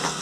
you